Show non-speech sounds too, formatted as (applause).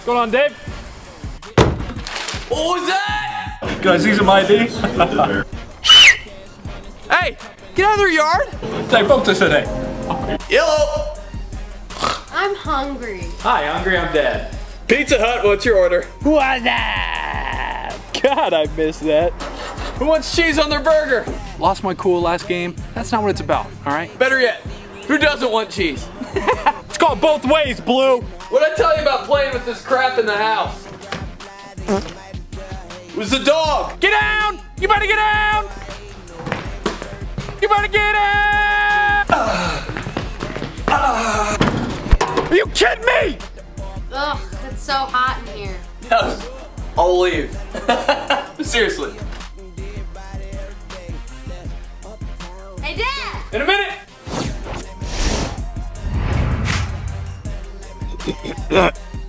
What's going on, Dave? What was that? Can I see some ID? (laughs) Hey, get out of their yard. Say focus today. Yellow. I'm hungry. Hi, hungry, I'm dead. Pizza Hut, what's your order? What's that? God, I missed that. Who wants cheese on their burger? Lost my cool last game. That's not what it's about, all right? Better yet, who doesn't want cheese? (laughs) It's called both ways, Blue. What'd I tell you about playing with this crap in the house? It was the dog. Get down! You better get down! You better get down! Are you kidding me? Ugh, it's so hot in here. No, I'll leave. (laughs) Seriously. Hey, Dad! In a minute! Yeah. (laughs)